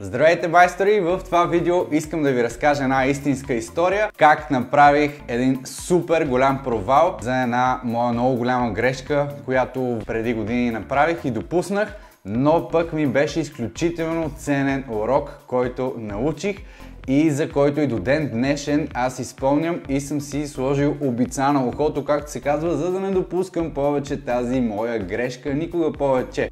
Здравейте майстори! В това видео искам да ви разкажа една истинска история как направих един супер голям провал за една моя много голяма грешка, която преди години направих и допуснах, но пък ми беше изключително ценен урок, който научих и за който и до ден днешен аз изпълням и съм си сложил обица на ухото, както се казва, за да не допускам повече тази моя грешка никога повече.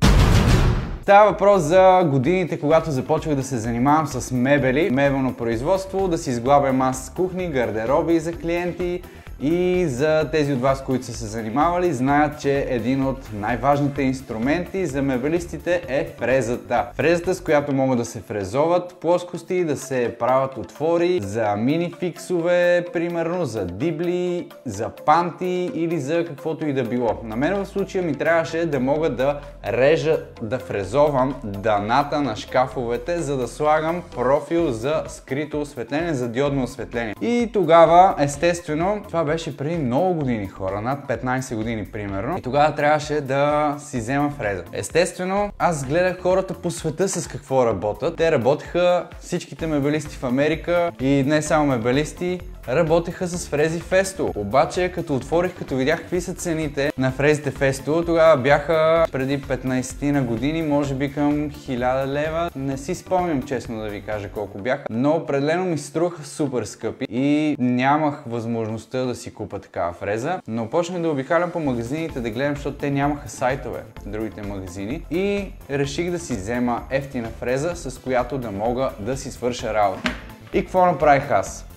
Става въпрос за годините, когато започвах да се занимавам с мебели, мебелно производство, да си изглабям аз кухни, гардероби за клиенти, и за тези от вас, които са се занимавали, знаят, че един от най-важните инструменти за мебелистите е фрезата. Фрезата, с която могат да се фрезоват плоскости, да се правят отвори за мини фиксове, примерно за дибли, за панти или за каквото и да било. На мен в случая ми трябваше да мога да режа, да фрезовам даната на шкафовете, за да слагам профил за скрито осветление, за диодно осветление. И тогава, естествено, това беше преди много години хора, над 15 години примерно. И тогава трябваше да си взема фреза. Естествено, аз гледах хората по света с какво работят. Те работеха всичките мебелисти в Америка и не само мебелисти, работеха с фрези Festo. Обаче, като отворих, като видях какви са цените на фрезите Festo, тогава бяха преди 15 на години, може би към 1000 лева. Не си спомням честно да ви кажа колко бяха, но определено ми струха супер скъпи и нямах възможността да си купа такава фреза. Но почнах да обикалям по магазините да гледам, защото те нямаха сайтове, другите магазини. И реших да си взема ефтина фреза, с която да мога да си свърша работа. И какво направих аз?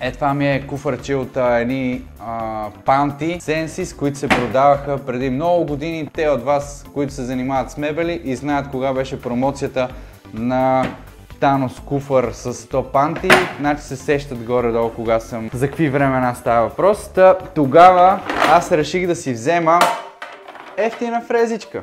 Е, това ми е куфърче от едни панти, сенсис, които се продаваха преди много години. Те от вас, които се занимават с мебели и знаят кога беше промоцията на Танос куфър с 100 панти, значи се сещат горе-долу кога съм, за какви времена става въпрос. Тогава аз реших да си взема ефтина фрезичка.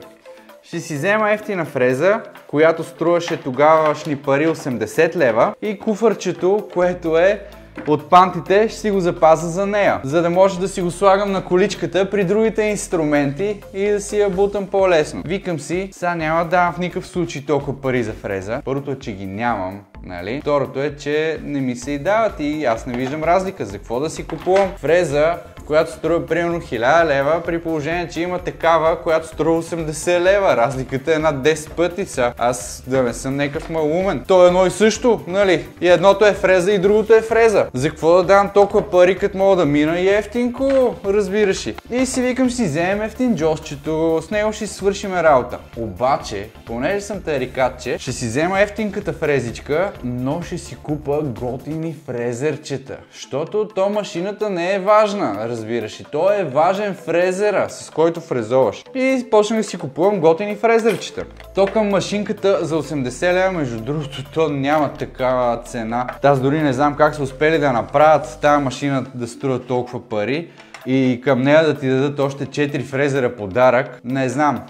Ще си взема ефтина фреза, която струваше тогавашни пари 80 лева и куфърчето, което е от пантите ще си го запазя за нея, за да може да си го слагам на количката при другите инструменти и да си я бутам по-лесно. Викам си, сега няма да давам в никакъв случай толкова пари за фреза. Първото е, че ги нямам, нали? Второто е, че не ми се и дават и аз не виждам разлика. За какво да си купувам фреза, която струва примерно 1000 лева, при положение, че има такава, която струва 80 лева. Разликата е над 10 пъти са. Аз да не съм някакъв малумен. То е едно и също, нали? И едното е фреза и другото е фреза. За какво да дам толкова пари, като мога да мина и ефтинко, разбираш ли? И си викам, си вземем ефтин джосчето, с него ще си свършим работа. Обаче, понеже съм тарикатче, ще си взема ефтинката фрезичка, но ще си купа готини фрезерчета. Защото то машината не е важна разбираш. И то е важен фрезера, с който фрезоваш. И почнах да си купувам готини фрезерчета. То към машинката за 80 лева, между другото, то няма такава цена. Аз дори не знам как са успели да направят тази машина да струва толкова пари и към нея да ти дадат още 4 фрезера подарък. Не знам,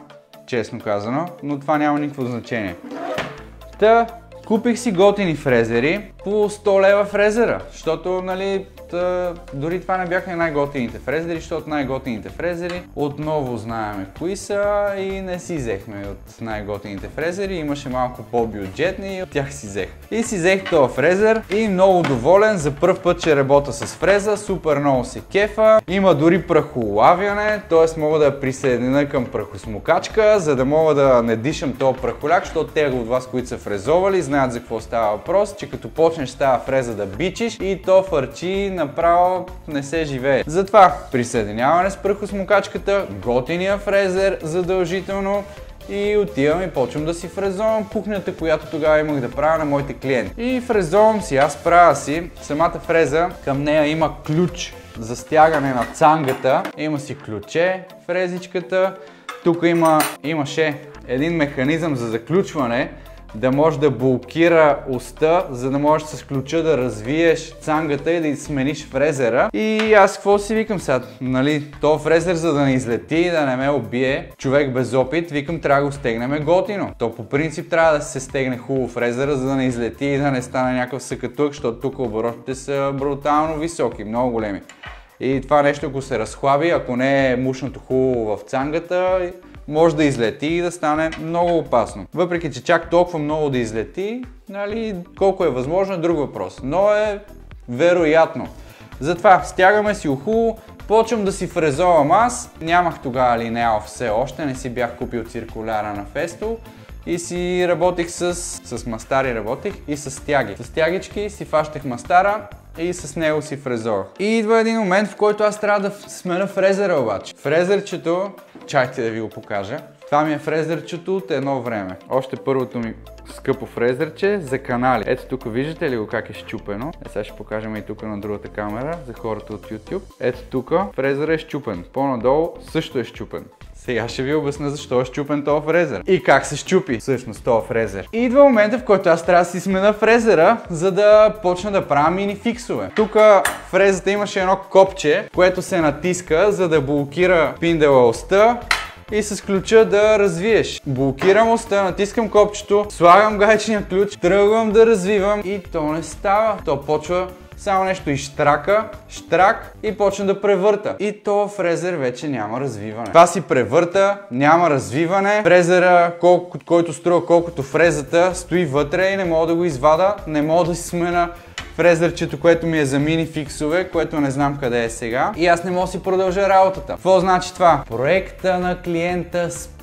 честно казано, но това няма никакво значение. Та, купих си готини фрезери по 100 лева фрезера, защото, нали, Та, дори това не бяха най-готините фрезери, защото най-готините фрезери отново знаеме кои са и не си взехме от най-готините фрезери. Имаше малко по-бюджетни и от тях си взех. И си взех този фрезер и много доволен за първ път, че работа с фреза, супер много се кефа. Има дори прахолавяне, т.е. мога да присъединя към прахосмокачка, за да мога да не дишам този прахоляк, защото те от вас, които са фрезовали, знаят за какво става въпрос, че като почнеш тази фреза да бичиш и то фърчи направо не се живее. Затова присъединяване с пръхосмокачката, готиния фрезер задължително и отивам и почвам да си фрезовам кухнята, която тогава имах да правя на моите клиенти. И фрезовам си, аз правя си самата фреза, към нея има ключ за стягане на цангата, има си ключе, фрезичката, тук има, имаше един механизъм за заключване, да може да блокира уста, за да можеш с ключа да развиеш цангата и да смениш фрезера. И аз какво си викам сега, нали, то фрезер за да не излети, да не ме убие, човек без опит, викам трябва да го стегнем готино. То по принцип трябва да се стегне хубаво фрезера, за да не излети и да не стане някакъв съкатук, защото тук оборотите са брутално високи, много големи. И това нещо, ако се разхлаби, ако не е мушното хубаво в цангата, може да излети и да стане много опасно. Въпреки, че чак толкова много да излети, нали, колко е възможно е друг въпрос. Но е вероятно. Затова стягаме си уху, почвам да си фрезовам аз. Нямах тогава линеал все още, не си бях купил циркуляра на Фесто и си работих с, с мастари работих и с стяги. С стягички си фащах мастара и с него си фрезовах. И идва един момент, в който аз трябва да смена фрезера обаче. Фрезерчето, чайте да ви го покажа. Това ми е фрезерчето от едно време. Още първото ми скъпо фрезерче за канали. Ето тук виждате ли го как е щупено. Е, сега ще покажем и тук на другата камера за хората от YouTube. Ето тук фрезера е щупен. По-надолу също е щупен. Сега ще ви обясня защо е щупен този фрезер. И как се щупи всъщност този фрезер. И идва момента, в който аз трябва да си смена фрезера, за да почна да правя мини фиксове. Тук фрезата имаше едно копче, което се натиска, за да блокира пиндела оста и с ключа да развиеш. Блокирам оста, натискам копчето, слагам гайчния ключ, тръгвам да развивам и то не става. То почва само нещо изштрака, штрак и почна да превърта. И то фрезер вече няма развиване. Това си превърта, няма развиване. Фрезера, колко, който струва колкото фрезата, стои вътре и не мога да го извада, не мога да си смена фрезерчето, което ми е за мини фиксове, което не знам къде е сега. И аз не мога си продължа работата. Какво значи това? Проекта на клиента спира.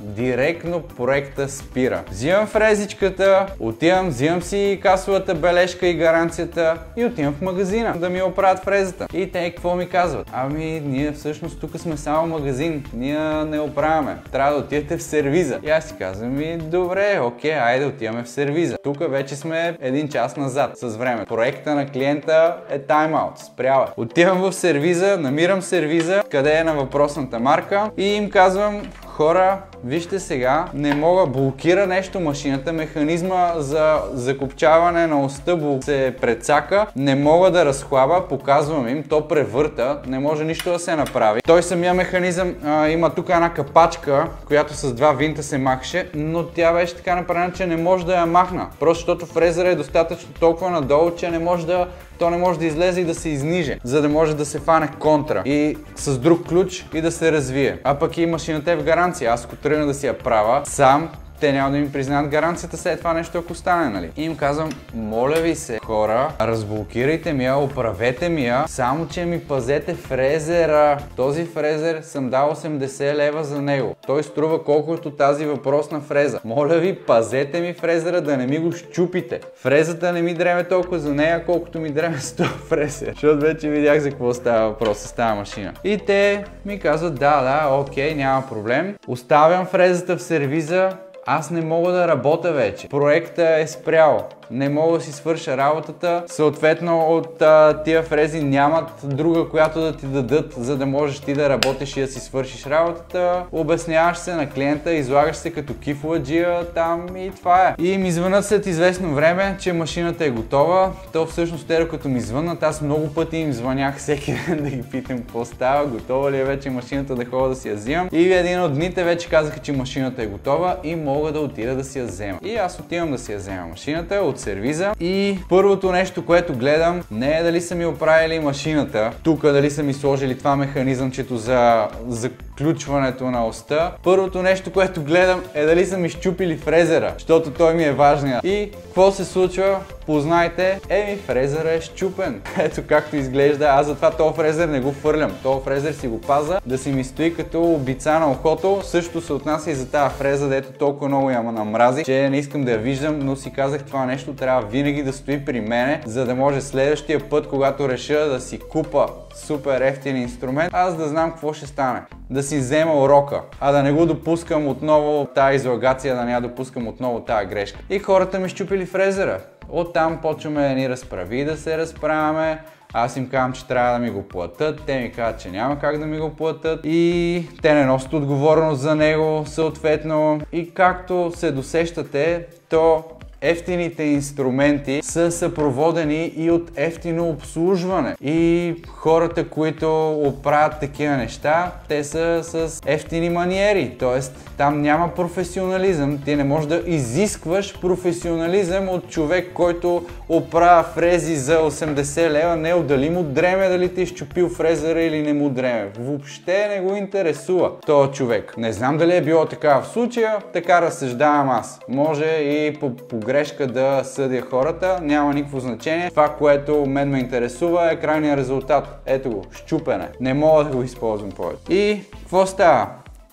Директно проекта спира. Взимам фрезичката, отивам, взимам си касовата бележка и гаранцията и отивам в магазина да ми оправят фрезата. И те какво ми казват? Ами, ние всъщност тук сме само магазин, ние не оправяме. Трябва да отидете в сервиза. И аз си казвам, ми, добре, окей, айде отиваме в сервиза. Тук вече сме един час назад с време. Проекта на клиента е тайм-аут, спрява. Отивам в сервиза, намирам сервиза, къде е на въпросната марка и им казвам, хора, вижте сега, не мога, блокира нещо машината, механизма за закопчаване на оста се прецака, не мога да разхлаба, показвам им, то превърта, не може нищо да се направи. Той самия механизъм а, има тук една капачка, която с два винта се махше, но тя беше така направена, че не може да я махна. Просто защото фрезера е достатъчно толкова надолу, че не може да то не може да излезе и да се изниже, за да може да се фане контра и с друг ключ и да се развие. А пък и машината е в гаранция. Аз ако тръгна да си я правя сам, те няма да ми признаят гаранцията след това нещо, ако стане, нали? И им казвам, моля ви се, хора, разблокирайте ми я, оправете ми я, само че ми пазете фрезера. Този фрезер съм дал 80 лева за него. Той струва колкото тази въпросна фреза. Моля ви, пазете ми фрезера, да не ми го щупите. Фрезата не ми дреме толкова за нея, колкото ми дреме с този фрезер. Защото вече видях за какво става въпрос с тази машина. И те ми казват, да, да, окей, няма проблем. Оставям фрезата в сервиза, аз не мога да работя вече. Проекта е спрял не мога да си свърша работата. Съответно от а, тия фрези нямат друга, която да ти дадат, за да можеш ти да работиш и да си свършиш работата. Обясняваш се на клиента, излагаш се като кифладжия там и това е. И ми звънат след известно време, че машината е готова. То всъщност те, като ми звънат, аз много пъти им звънях всеки ден да ги питам какво става, готова ли е вече машината да ходя да си я взимам. И един от дните вече казаха, че машината е готова и мога да отида да си я взема. И аз отивам да си я взема машината от сервиза и първото нещо, което гледам не е дали са ми оправили машината, тук дали са ми сложили това механизъмчето за, за включването на оста. Първото нещо, което гледам е дали са ми щупили фрезера, защото той ми е важният. И какво се случва? Познайте, еми фрезера е щупен. Ето както изглежда, аз затова този фрезер не го фърлям. Този фрезер си го паза да си ми стои като обица на ухото. Също се отнася и за тази фреза, дето толкова много я намрази, че не искам да я виждам, но си казах това нещо трябва винаги да стои при мене, за да може следващия път, когато реша да си купа супер ефтин инструмент, аз да знам какво ще стане. Да си взема урока, а да не го допускам отново тази излагация, да не я допускам отново тази грешка. И хората ми щупили фрезера. Оттам почваме да ни разправи да се разправяме. Аз им казвам, че трябва да ми го платят, те ми казват, че няма как да ми го платят и те не носят отговорност за него съответно. И както се досещате, то ефтините инструменти са съпроводени и от ефтино обслужване. И хората, които оправят такива неща, те са с ефтини маниери. Тоест, там няма професионализъм. Ти не можеш да изискваш професионализъм от човек, който оправя фрези за 80 лева. Не отдали му дреме дали ти изчупил фрезера или не му дреме. Въобще не го интересува този човек. Не знам дали е било така в случая, така разсъждавам аз. Може и по, по грешка да съдя хората, няма никакво значение. Това, което мен ме интересува е крайният резултат. Ето го, щупене. Не мога да го използвам повече. И какво става?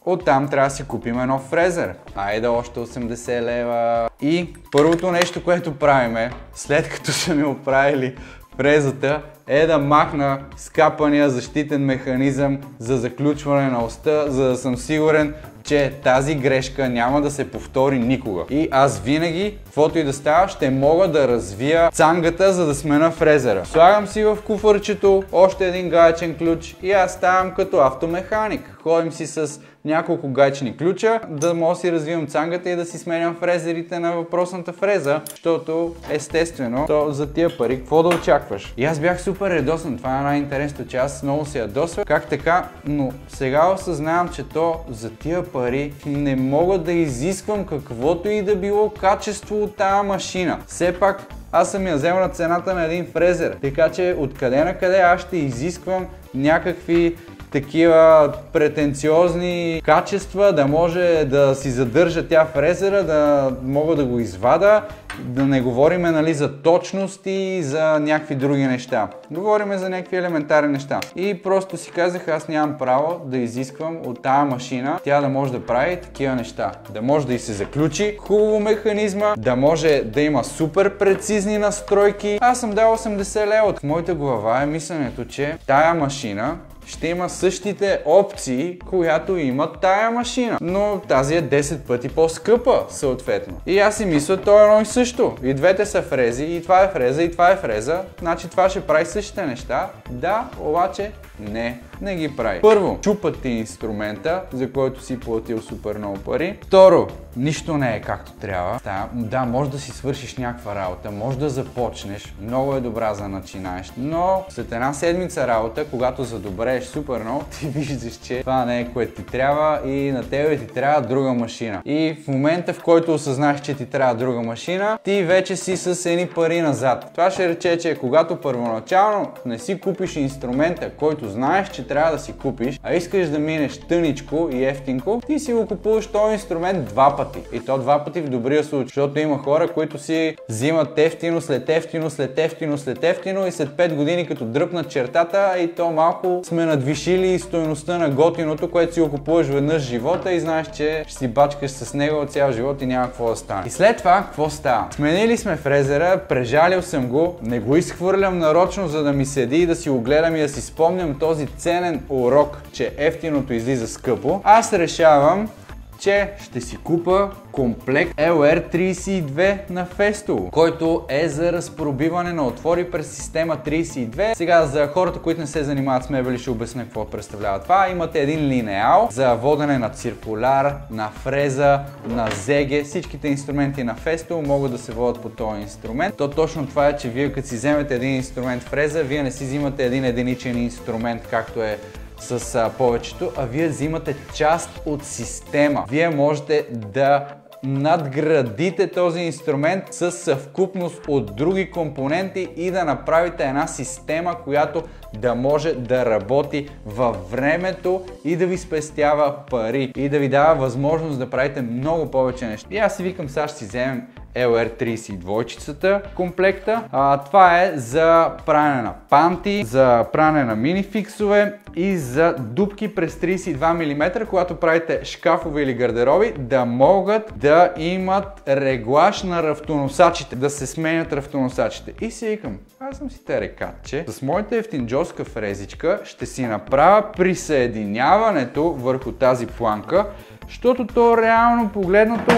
Оттам трябва да си купим едно фрезер. Айде още 80 лева. И първото нещо, което правиме, след като са ми оправили фрезата, е да махна скапания защитен механизъм за заключване на оста, за да съм сигурен, че тази грешка няма да се повтори никога. И аз винаги, каквото и да става, ще мога да развия цангата, за да смена фрезера. Слагам си в куфърчето още един гаечен ключ и аз ставам като автомеханик. Ходим си с няколко гайчни ключа, да мога си развивам цангата и да си сменям фрезерите на въпросната фреза, защото естествено, то за тия пари, какво да очакваш? И аз бях супер редосан, това е най-интересното, че аз много се ядосвам. Как така? Но сега осъзнавам, че то за тия пари не мога да изисквам каквото и да било качество от тази машина. Все пак аз съм я взел на цената на един фрезер. Така че откъде на къде аз ще изисквам някакви такива претенциозни качества, да може да си задържа тя фрезера, да мога да го извада, да не говориме нали, за точности и за някакви други неща. Говориме за някакви елементарни неща. И просто си казах, аз нямам право да изисквам от тази машина тя да може да прави такива неща. Да може да и се заключи хубаво механизма, да може да има супер прецизни настройки. Аз съм дал 80 лева. В моята глава е мисленето, че тая машина ще има същите опции, която има тая машина. Но тази е 10 пъти по-скъпа, съответно. И аз си мисля, то е едно и също. И двете са фрези, и това е фреза, и това е фреза. Значи това ще прави същите неща. Да, обаче не, не ги прави. Първо, чупат ти инструмента, за който си платил супер много пари. Второ, нищо не е както трябва. Да, да, може да си свършиш някаква работа, може да започнеш, много е добра за начинаеш, но след една седмица работа, когато задобрееш супер много, ти виждаш, че това не е което ти трябва и на тебе ти трябва друга машина. И в момента, в който осъзнаеш, че ти трябва друга машина, ти вече си с едни пари назад. Това ще рече, че когато първоначално не си купиш инструмента, който знаеш, че трябва да си купиш, а искаш да минеш тъничко и ефтинко, ти си го купуваш този инструмент два пъти. И то два пъти в добрия случай, защото има хора, които си взимат ефтино, след ефтино, след ефтино, след ефтино и след 5 години като дръпнат чертата и то малко сме надвишили стоеността на готиното, което си го купуваш веднъж живота и знаеш, че ще си бачкаш с него цял живот и няма какво да стане. И след това, какво става? Сменили сме фрезера, прежалил съм го, не го изхвърлям нарочно, за да ми седи и да си го гледам и да си спомням този ценен урок, че ефтиното излиза скъпо. Аз решавам че ще си купа комплект LR32 на Festo, който е за разпробиване на отвори през система 32. Сега за хората, които не се занимават с мебели, ще обясня какво представлява това. Имате един линеал за водене на циркуляр, на фреза, на зеге. Всичките инструменти на Festo могат да се водят по този инструмент. То точно това е, че вие като си вземете един инструмент фреза, вие не си взимате един единичен инструмент, както е с а, повечето, а вие взимате част от система. Вие можете да надградите този инструмент с съвкупност от други компоненти и да направите една система, която да може да работи във времето и да ви спестява пари и да ви дава възможност да правите много повече неща. И аз си викам, сега ще си вземем LR32 комплекта. А, това е за пране на панти, за пране на минификсове и за дупки през 32 мм, когато правите шкафове или гардероби, да могат да имат реглаж на рафтоносачите, да се сменят рафтоносачите. И си викам, аз съм си терекатче, с моята ефтинджоска фрезичка ще си направя присъединяването върху тази планка, защото то реално погледнато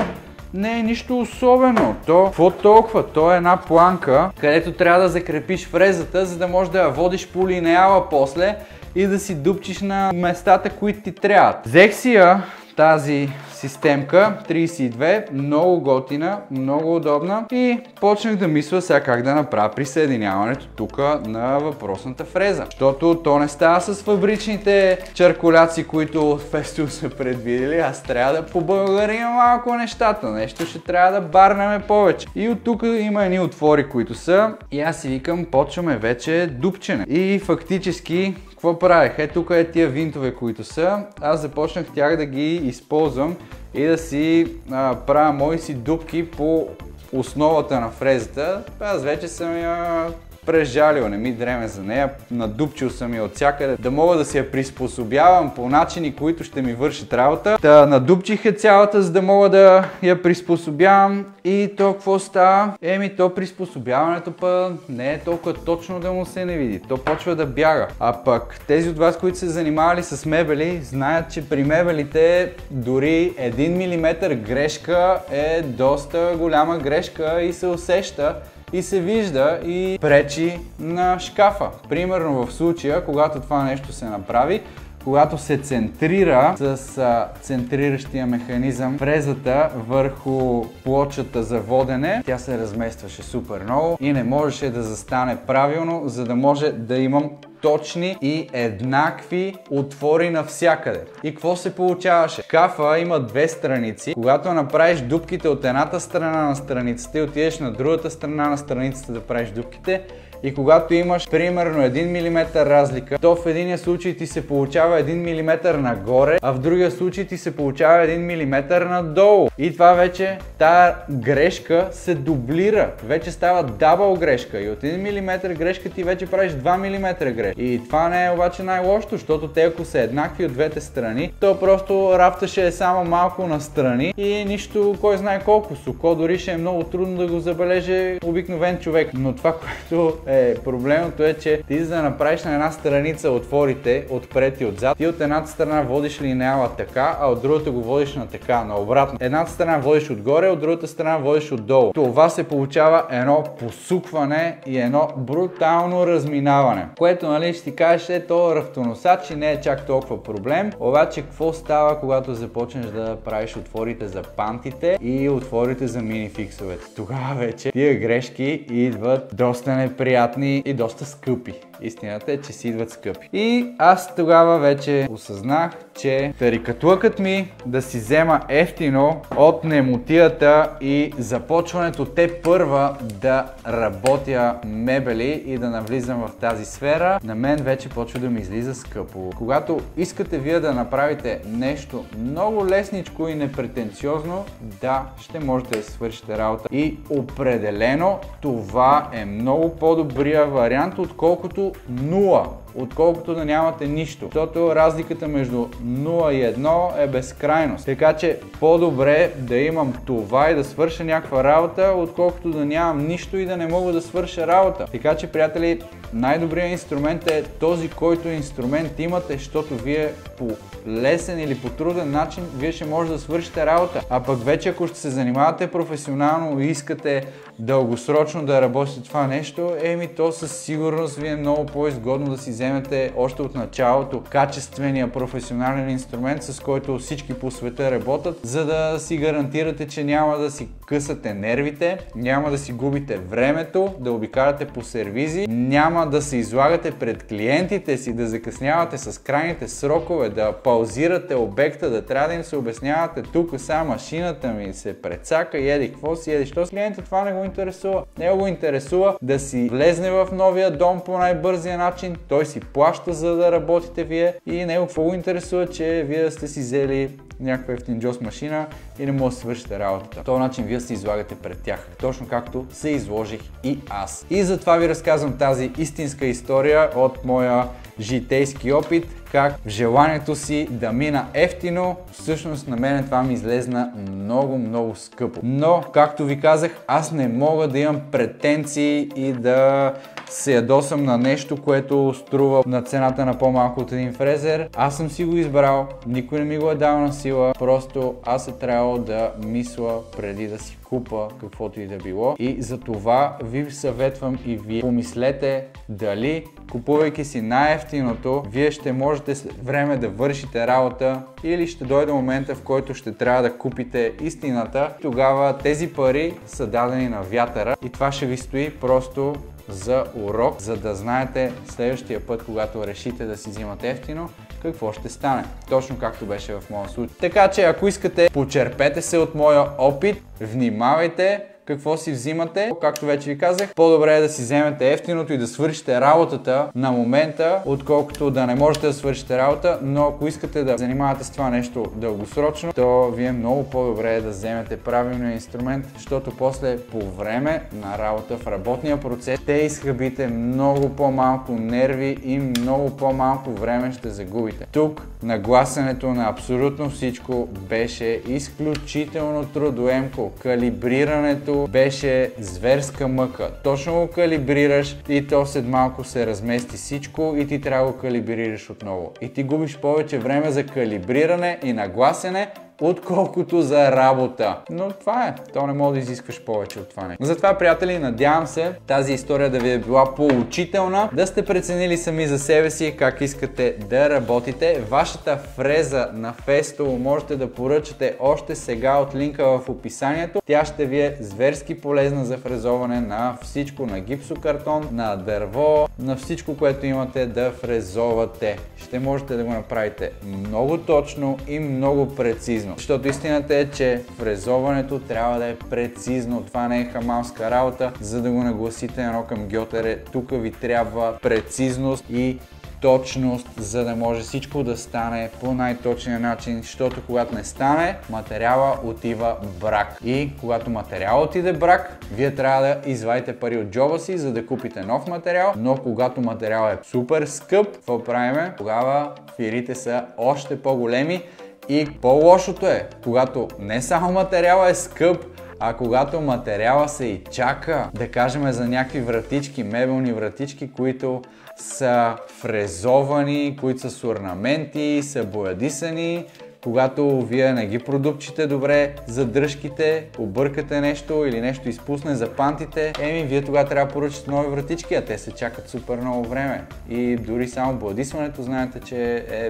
не е нищо особено. То, какво толкова? То е една планка, където трябва да закрепиш фрезата, за да можеш да я водиш по линеала после и да си дупчиш на местата, които ти трябват. Взех си я тази системка 32, много готина, много удобна и почнах да мисля сега как да направя присъединяването тук на въпросната фреза. Защото то не става с фабричните чаркуляци, които Фестил са предвидели, аз трябва да побългарим малко нещата, нещо ще трябва да барнеме повече. И от тук има едни отвори, които са и аз си викам, почваме вече дупчене. И фактически какво правих? Е, тук е тия винтове, които са. Аз започнах тях да ги използвам и да си а, правя мои си дупки по основата на фрезата. Аз вече съм я прежалил, не ми дреме за нея, надупчил съм я от всякъде, да мога да си я приспособявам по начини, които ще ми вършат работа. Та надупчих я цялата, за да мога да я приспособявам и то какво става? Еми, то приспособяването па не е толкова точно да му се не види. То почва да бяга. А пък тези от вас, които се занимавали с мебели, знаят, че при мебелите дори 1 мм грешка е доста голяма грешка и се усеща и се вижда и пречи на шкафа. Примерно в случая, когато това нещо се направи, когато се центрира с центриращия механизъм фрезата върху плочата за водене, тя се разместваше супер много и не можеше да застане правилно, за да може да имам точни и еднакви отвори навсякъде. И какво се получаваше? Шкафа има две страници. Когато направиш дупките от едната страна на страницата и отидеш на другата страна на страницата да правиш дупките, и когато имаш примерно 1 мм разлика, то в единия случай ти се получава 1 мм нагоре, а в другия случай ти се получава 1 мм надолу. И това вече, тая грешка се дублира. Вече става дабл грешка. И от 1 мм грешка ти вече правиш 2 мм грешка. И това не е обаче най-лошото, защото те ако са еднакви от двете страни, то просто рафта ще е само малко настрани и нищо кой знае колко. Суко дори ще е много трудно да го забележи обикновен човек. Но това, което е, проблемното е, че ти за да направиш на една страница отворите отпред и отзад, ти от едната страна водиш линеала така, а от другата го водиш на така, на обратно. Едната страна водиш отгоре, от другата страна водиш отдолу. Това се получава едно посукване и едно брутално разминаване. Което, нали, ще ти кажеш, е то рафтоносач и не е чак толкова проблем. Обаче, какво става, когато започнеш да правиш отворите за пантите и отворите за минификсовете? Тогава вече тия грешки идват доста неприятни приятни и доста скъпи. Истината е, че си идват скъпи. И аз тогава вече осъзнах, че тарикатлъкът ми да си взема ефтино от немотията и започването те първа да работя мебели и да навлизам в тази сфера, на мен вече почва да ми излиза скъпо. Когато искате вие да направите нещо много лесничко и непретенциозно, да, ще можете да свършите работа. И определено това е много по-добрия вариант, отколкото 0 отколкото да нямате нищо. Защото разликата между 0 и 1 е безкрайност. Така че по-добре да имам това и да свърша някаква работа, отколкото да нямам нищо и да не мога да свърша работа. Така че, приятели, най-добрият инструмент е този, който инструмент имате, защото вие по лесен или по труден начин вие ще може да свършите работа. А пък вече ако ще се занимавате професионално и искате дългосрочно да работите това нещо, еми то със сигурност ви е много по-изгодно да си вземете още от началото качествения професионален инструмент, с който всички по света работят, за да си гарантирате, че няма да си късате нервите, няма да си губите времето, да обикарате по сервизи, няма да се излагате пред клиентите си, да закъснявате с крайните срокове, да паузирате обекта, да трябва да им се обяснявате тук сега машината ми се прецака еди какво си, еди що с клиента това не го интересува. Не го интересува да си влезне в новия дом по най-бързия начин, той си плаща за да работите вие и него какво го интересува, че вие сте си взели някаква ефтин джос машина и не може да свършите работата. В този начин вие се излагате пред тях, точно както се изложих и аз. И затова ви разказвам тази истинска история от моя житейски опит, как желанието си да мина ефтино, всъщност на мен това ми излезна много, много скъпо. Но, както ви казах, аз не мога да имам претенции и да се ядосам на нещо, което струва на цената на по-малко от един фрезер. Аз съм си го избрал, никой не ми го е дал на сила, просто аз е трябвало да мисля преди да си купа каквото и да било. И за това ви съветвам и вие помислете дали купувайки си най-ефтиното, вие ще можете време да вършите работа или ще дойде момента, в който ще трябва да купите истината. Тогава тези пари са дадени на вятъра и това ще ви стои просто за урок, за да знаете следващия път, когато решите да си взимате ефтино, какво ще стане. Точно както беше в моя случай. Така че ако искате, почерпете се от моя опит, внимавайте, какво си взимате. Както вече ви казах, по-добре е да си вземете ефтиното и да свършите работата на момента, отколкото да не можете да свършите работа, но ако искате да занимавате с това нещо дългосрочно, то ви е много по-добре да вземете правилния инструмент, защото после по време на работа в работния процес те изхъбите много по-малко нерви и много по-малко време ще загубите. Тук нагласенето на абсолютно всичко беше изключително трудоемко. Калибрирането беше зверска мъка. Точно го калибрираш и то след малко се размести всичко и ти трябва да го калибрираш отново. И ти губиш повече време за калибриране и нагласене, отколкото за работа. Но това е. То не може да изискваш повече от това нещо. Затова, приятели, надявам се тази история да ви е била поучителна, да сте преценили сами за себе си как искате да работите. Вашата фреза на Festo можете да поръчате още сега от линка в описанието. Тя ще ви е зверски полезна за фрезоване на всичко, на гипсокартон, на дърво, на всичко, което имате да фрезовате. Ще можете да го направите много точно и много прецизно прецизно. Защото истината е, че фрезоването трябва да е прецизно. Това не е хамалска работа, за да го нагласите едно към гьотере. Тук ви трябва прецизност и точност, за да може всичко да стане по най-точния начин, защото когато не стане, материала отива брак. И когато материал отиде брак, вие трябва да извадите пари от джоба си, за да купите нов материал, но когато материал е супер скъп, какво правиме? Тогава фирите са още по-големи и по-лошото е, когато не само материала е скъп, а когато материала се и чака, да кажем за някакви вратички, мебелни вратички, които са фрезовани, които са с орнаменти, са боядисани, когато вие не ги продупчите добре, задръжките, объркате нещо или нещо изпусне за пантите, еми вие тогава трябва да поръчате нови вратички, а те се чакат супер много време. И дори само боядисването знаете, че е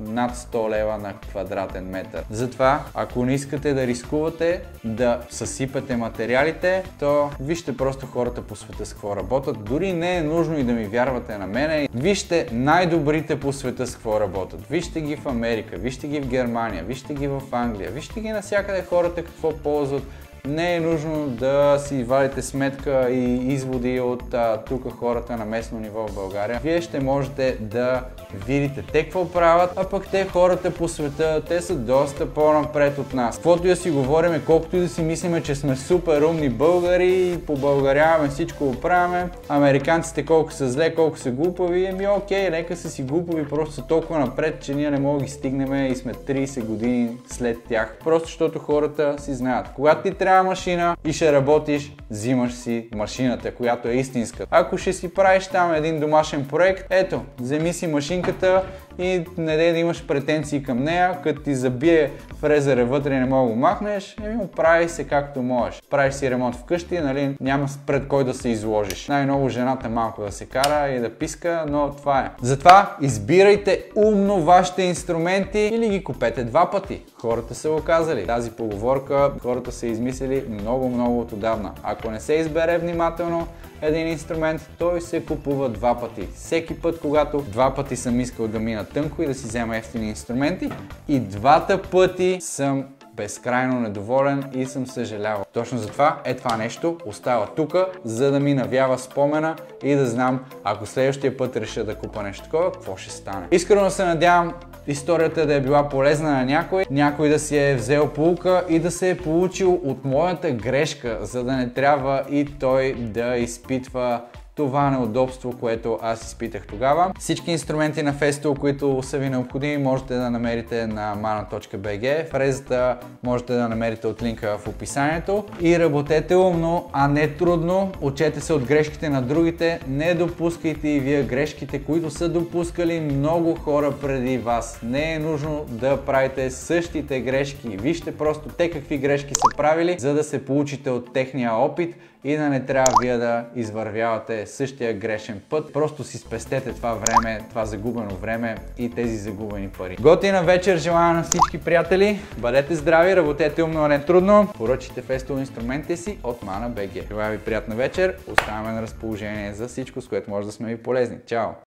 над 100 лева на квадратен метър. Затова, ако не искате да рискувате да съсипете материалите, то вижте просто хората по света с какво работят. Дори не е нужно и да ми вярвате на мене. Вижте най-добрите по света с какво работят. Вижте ги в Америка, вижте ги в Германия, вижте ги в Англия, вижте ги навсякъде хората какво ползват, не е нужно да си вадите сметка и изводи от тук хората на местно ниво в България. Вие ще можете да видите те какво правят, а пък те хората по света, те са доста по-напред от нас. Каквото и да си говориме, колкото и да си мислиме, че сме супер умни българи, побългаряваме всичко оправяме, американците колко са зле, колко са глупави, еми окей, нека са си глупави, просто са толкова напред, че ние не можем да ги стигнем и сме 30 години след тях. Просто защото хората си знаят. Когато ти трябва трябва машина и ще работиш, взимаш си машината, която е истинска. Ако ще си правиш там един домашен проект, ето, вземи си машинката и не дай да имаш претенции към нея, като ти забие фрезера вътре и не мога да го махнеш, еми прави се както можеш. Правиш си ремонт вкъщи, нали, няма пред кой да се изложиш. Най-много жената малко да се кара и да писка, но това е. Затова избирайте умно вашите инструменти или ги купете два пъти. Хората са го казали. Тази поговорка хората са измислили много-много от отдавна. Ако не се избере внимателно, един инструмент, той се купува два пъти. Всеки път, когато два пъти съм искал да мина тънко и да си взема ефтини инструменти и двата пъти съм безкрайно недоволен и съм съжалявал. Точно затова е това нещо остава тук, за да ми навява спомена и да знам, ако следващия път реша да купа нещо такова, какво ще стане. Искрено се надявам историята да е била полезна на някой, някой да си е взел полука и да се е получил от моята грешка, за да не трябва и той да изпитва това неудобство, което аз изпитах тогава. Всички инструменти на Festool, които са ви необходими, можете да намерите на mana.bg. Фрезата можете да намерите от линка в описанието. И работете умно, а не трудно. Учете се от грешките на другите. Не допускайте и вие грешките, които са допускали много хора преди вас. Не е нужно да правите същите грешки. Вижте просто те какви грешки са правили, за да се получите от техния опит и да не трябва вие да извървявате същия грешен път. Просто си спестете това време, това загубено време и тези загубени пари. Готина вечер желая на всички приятели. Бъдете здрави, работете умно, а не трудно. Поръчите фестове инструментите си от Mana BG. Желая ви приятна вечер. Оставаме на разположение за всичко, с което може да сме ви полезни. Чао!